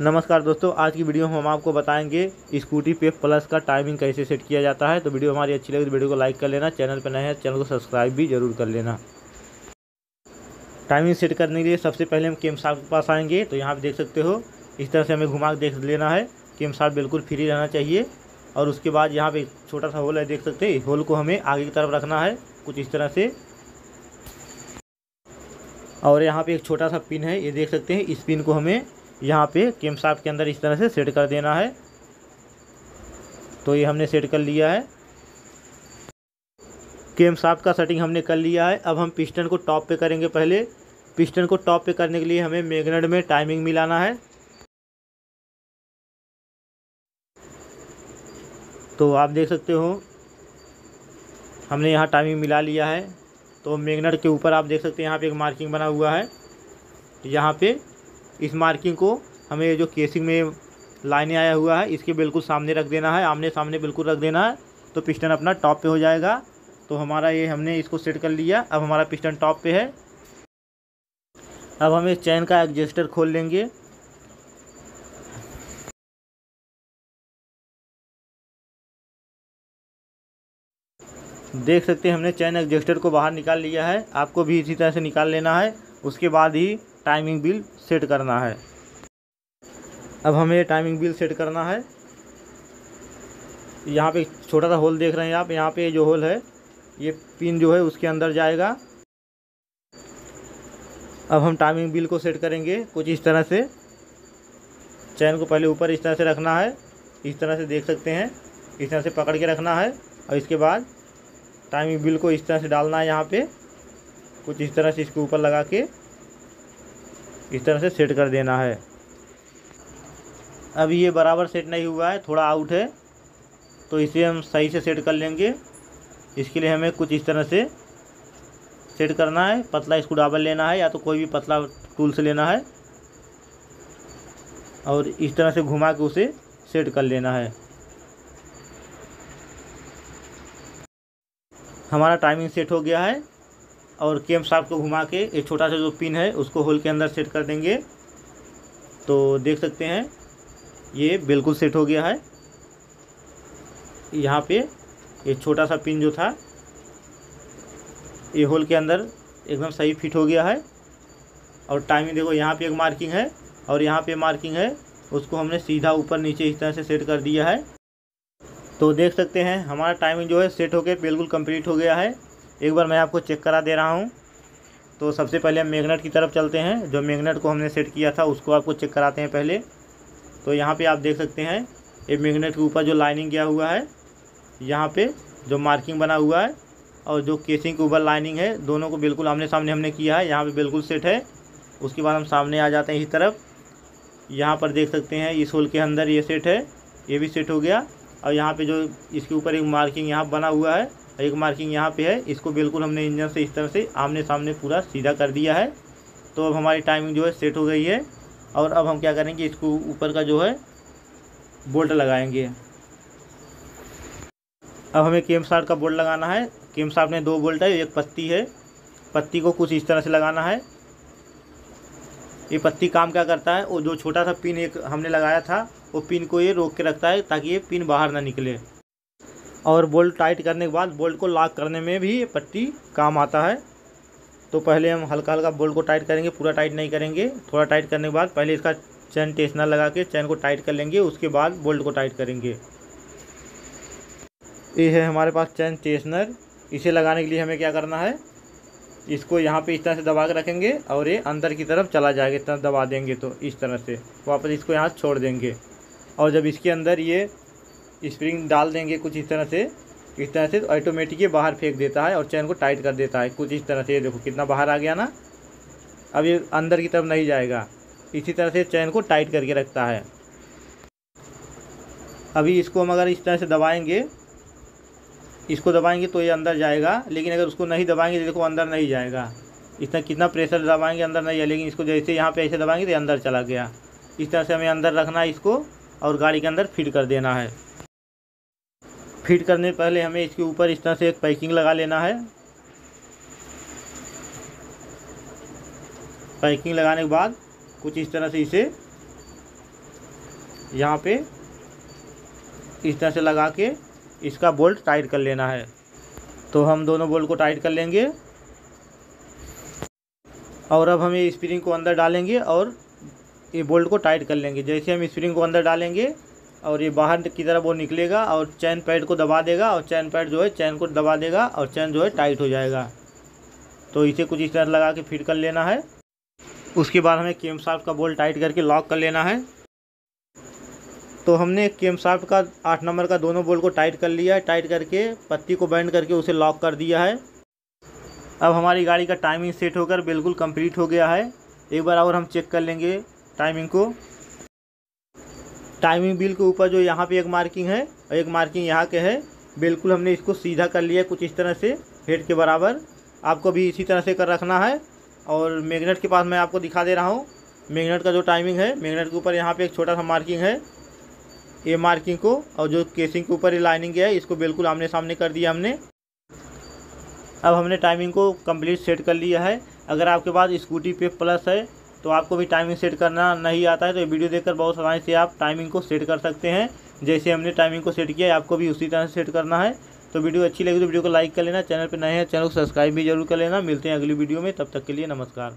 नमस्कार दोस्तों, आज की वीडियो में हम आपको बताएँगे स्कूटी पे प्लस का टाइमिंग कैसे सेट किया जाता है। तो वीडियो हमारी अच्छी लगी तो वीडियो को लाइक कर लेना, चैनल पर नए हैं चैनल को सब्सक्राइब भी ज़रूर कर लेना। टाइमिंग सेट करने के लिए सबसे पहले हम केम साफ़ के पास आएँगे। तो यहाँ पर देख सकते हो, इस तरह से हमें घुमा देख लेना है। केम साफ़ बिल्कुल फ्री रहना चाहिए। और उसके बाद यहाँ पे छोटा सा होल है, देख सकते हैं होल को हमें आगे की तरफ़ रखना है, कुछ इस तरह से। और यहाँ पे एक छोटा सा पिन है, ये देख सकते हैं, इस पिन को हमें यहाँ पे केम के अंदर इस तरह से सेट कर देना है। तो ये हमने सेट कर लिया है। केम का सेटिंग हमने कर लिया है। अब हम पिस्टन को टॉप पे करेंगे पहले। पिस्टन को टॉप पे करने के लिए हमें मैग्नेट में टाइमिंग मिलाना है। तो आप देख सकते हो, हमने यहाँ टाइमिंग मिला लिया है। तो मैग्नेट के ऊपर आप देख सकते हैं, यहाँ पे एक मार्किंग बना हुआ है। यहाँ पे इस मार्किंग को हमें जो केसिंग में लाइने आया हुआ है, इसके बिल्कुल सामने रख देना है, आमने सामने बिल्कुल रख देना है तो पिस्टन अपना टॉप पे हो जाएगा। तो हमारा ये हमने इसको सेट कर लिया। अब हमारा पिस्टन टॉप पे है। अब हम इस चैन का एडजस्टर खोल लेंगे। देख सकते हैं हमने चैन एडजस्टर को बाहर निकाल लिया है। आपको भी इसी तरह से निकाल लेना है। उसके बाद ही टाइमिंग बिल सेट करना है। अब हमें टाइमिंग बिल सेट करना है। यहाँ पे छोटा सा होल देख रहे हैं आप। यहाँ पे जो होल है, ये पिन जो है उसके अंदर जाएगा। अब हम टाइमिंग बिल को सेट करेंगे कुछ इस तरह से। चैन को पहले ऊपर इस तरह से रखना है। इस तरह से देख सकते हैं। इस तरह से पकड़ के रखना है। और इसके बाद टाइमिंग बिल को इस तरह से डालना है यहाँ पे। कुछ इस तरह से इसके ऊपर लगा के। इस तरह से सेट कर देना है। अब ये बराबर सेट नहीं हुआ है, थोड़ा आउट है तो इसे हम सही से सेट कर लेंगे। इसके लिए हमें कुछ इस तरह से सेट करना है, पतला स्क्रू डाबल लेना है, या तो कोई भी पतला टूल से लेना है, और इस तरह से घुमा के उसे सेट कर लेना है। हमारा टाइमिंग सेट हो गया है। और केम साफ़ को घुमा के एक छोटा सा जो पिन है, उसको होल के अंदर सेट कर देंगे। तो देख सकते हैं, ये बिल्कुल सेट हो गया है। यहाँ पे ये छोटा सा पिन जो था, ये होल के अंदर एकदम सही फिट हो गया है। और टाइमिंग देखो, यहाँ पे एक मार्किंग है और यहाँ पे मार्किंग है, उसको हमने सीधा ऊपर नीचे इस तरह से सेट कर दिया है। तो देख सकते हैं, हमारा टाइमिंग जो है, सेट होकर बिल्कुल कंप्लीट हो गया है। एक बार मैं आपको चेक करा दे रहा हूँ। तो सबसे पहले हम मैगनेट की तरफ़ चलते हैं। जो मैगनेट को हमने सेट किया था, उसको आपको चेक कराते हैं पहले। तो यहाँ पे आप देख सकते हैं, ये मैगनेट के ऊपर जो लाइनिंग किया हुआ है, यहाँ पे जो मार्किंग बना हुआ है और जो केसिंग के ऊपर लाइनिंग है, दोनों को बिल्कुल आमने सामने हमने किया है। यहाँ पे बिल्कुल सेट है। उसके बाद हम सामने आ जाते हैं इस तरफ़। यहाँ पर देख सकते हैं, इस होल के अंदर ये सेट है। ये भी सेट हो गया। और यहाँ पे जो इसके ऊपर एक मार्किंग यहाँ बना हुआ है एक मार्किंग यहाँ पे है। इसको बिल्कुल हमने इंजन से इस तरह से आमने सामने पूरा सीधा कर दिया है। तो अब हमारी टाइमिंग जो है सेट हो गई है। और अब हम क्या करेंगे, इसको ऊपर का जो है बोल्ट लगाएँगे। अब हमें केम सार्ट का बोल्ट लगाना है। केम सार्ट में दो बोल्ट है, एक पत्ती है। पत्ती को कुछ इस तरह से लगाना है। ये पत्ती काम क्या करता है? वो जो छोटा सा पिन एक हमने लगाया था, वो पिन को ये रोक के रखता है ताकि ये पिन बाहर ना निकले। और बोल्ट टाइट करने के बाद बोल्ट को लॉक करने में भी पट्टी काम आता है। तो पहले हम हल्का हल्का बोल्ट को टाइट करेंगे, पूरा टाइट नहीं करेंगे। थोड़ा टाइट करने के बाद पहले इसका चैन टेस्नर लगा के चैन को टाइट कर लेंगे, उसके बाद बोल्ट को टाइट करेंगे। ये है हमारे पास चैन टेस्नर इसे लगाने के लिए हमें क्या करना है? इसको यहाँ पे इस तरह से दबा के रखेंगे और ये अंदर की तरफ़ चला जाएगा, इतना दबा देंगे तो इस तरह से। वापस इसको यहाँ छोड़ देंगे। और जब इसके अंदर ये स्प्रिंग डाल देंगे कुछ इस तरह से, इस तरह से ऑटोमेटिक ये बाहर फेंक देता है और चैन को टाइट कर देता है। कुछ इस तरह से, ये देखो कितना बाहर आ गया ना। अब ये अंदर की तरफ़ नहीं जाएगा। इसी तरह से चैन को टाइट करके रखता है। अभी इसको हम अगर इस तरह से दबाएँगे, इसको दबाएँगे तो ये अंदर जाएगा, लेकिन अगर उसको नहीं दबाएँगे तो देखो अंदर नहीं जाएगा। इतना कितना प्रेशर दबाएँगे, अंदर नहीं है, लेकिन इसको जैसे यहाँ पे ऐसे दबाएँगे तो अंदर चला गया। इस तरह से हमें अंदर रखना है इसको और गाड़ी के अंदर फिट कर देना है। फिट करने पहले हमें इसके ऊपर इस तरह से एक पैकिंग लगा लेना है। पैकिंग लगाने के बाद कुछ इस तरह से इसे यहाँ पे इस तरह से लगा के इसका बोल्ट टाइट कर लेना है। तो हम दोनों बोल्ट को टाइट कर लेंगे और अब हम ये स्प्रिंग को अंदर डालेंगे और ये बोल्ट को टाइट कर लेंगे। जैसे हम स्प्रिंग को अंदर डालेंगे और ये बाहर की तरफ़ वो निकलेगा और चैन पैड को दबा देगा और चैन पैड जो है, चैन को दबा देगा और चैन जो है, टाइट हो जाएगा। तो इसे कुछ इस तरह लगा के फिट कर लेना है। उसके बाद हमें केम साफ्ट का बोल्ट टाइट करके लॉक कर लेना है। तो हमने केम साफ्ट का आठ नंबर का दोनों बोल्ट को टाइट कर लिया है। टाइट करके पत्ती को बैंड करके उसे लॉक कर दिया है। अब हमारी गाड़ी का टाइमिंग सेट होकर बिल्कुल कंप्लीट हो गया है। एक बार और हम चेक कर लेंगे टाइमिंग को। टाइमिंग बिल के ऊपर जो यहाँ पे एक मार्किंग है और एक मार्किंग यहाँ के है, बिल्कुल हमने इसको सीधा कर लिया कुछ इस तरह से हेड के बराबर। आपको भी इसी तरह से कर रखना है, और मैगनेट के पास मैं आपको दिखा दे रहा हूँ। मैगनेट का जो टाइमिंग है मैगनेट के ऊपर यहाँ पे एक छोटा सा मार्किंग है, ये मार्किंग को, और जो केसिंग के ऊपर ये लाइनिंग है, इसको बिल्कुल आमने सामने कर दिया हमने। अब हमने टाइमिंग को कंप्लीट सेट कर लिया है। अगर आपके पास स्कूटी पे प्लस है तो आपको भी टाइमिंग सेट करना नहीं आता है तो ये वीडियो देखकर बहुत आसानी से आप टाइमिंग को सेट कर सकते हैं। जैसे हमने टाइमिंग को सेट किया है, आपको भी उसी तरह से सेट करना है। तो वीडियो अच्छी लगी तो वीडियो को लाइक कर लेना, चैनल पर नए हैं, चैनल को सब्सक्राइब भी ज़रूर कर लेना। मिलते हैं अगली वीडियो में, तब तक के लिए नमस्कार।